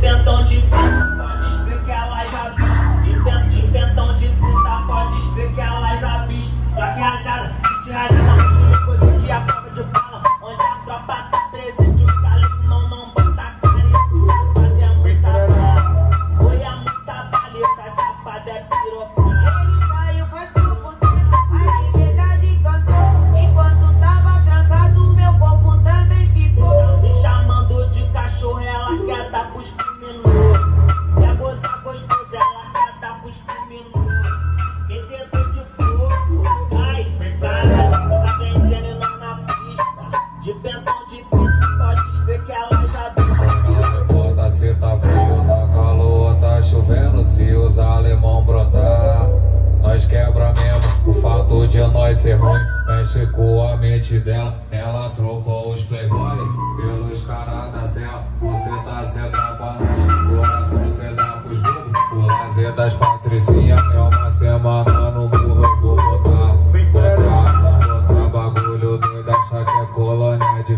pentão de pinta, pode escrever que elas. De, pen, de pentão de pinta, pode escrever que elas viu. Placa rajada, kit rajada, última colete a prova de bala. Onde a tropa tá presente, os alemão não bota cara e o safado é muita bala. Oi, é muita baleta, safado é pirocada. Ele saiu faz pouco tempo, a liberdade cantou. Enquanto tava trancado, meu corpo também ficou. Me chamando de cachorro, ela quer dar pros Vendedor de fogo, ai, galera, tá vendendo lá na pista. De pentão de pinto, pode ver que ela já viu. Importa se tá frio, tá calor, tá chovendo, se os alemão brotar. Nós quebra mesmo, o fato de nós ser ruim mexe com a mente dela. Ela trocou os playboy pelos caras da cela. Você tá sendo pra nós, coração cê dá pros bobos. O lazer das patricinhas é uma semana no burro, eu vou botar, botar, botar bagulho doido, achar que é colônia de